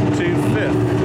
up to fifth.